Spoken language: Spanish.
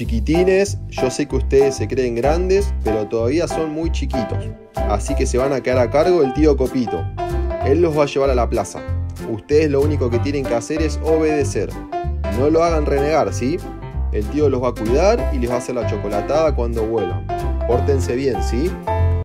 Chiquitines, yo sé que ustedes se creen grandes, pero todavía son muy chiquitos. Así que se van a quedar a cargo del tío Copito. Él los va a llevar a la plaza. Ustedes lo único que tienen que hacer es obedecer. No lo hagan renegar, ¿sí? El tío los va a cuidar y les va a hacer la chocolatada cuando vuelan. Pórtense bien, ¿sí?